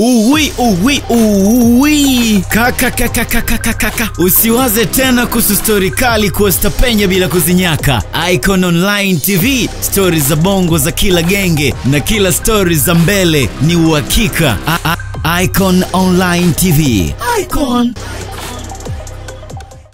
Uwi, uwi, uwi. Kaka, kaka, kaka, kaka, kaka. Usiwaze tena kuhusu stori kali kuosta penya bila kuzinyaka. Icon Online TV, stori za bongo za kila genge na kila stori za mbele ni uhakika. Icon Online TV. Icon.